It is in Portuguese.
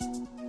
Woo!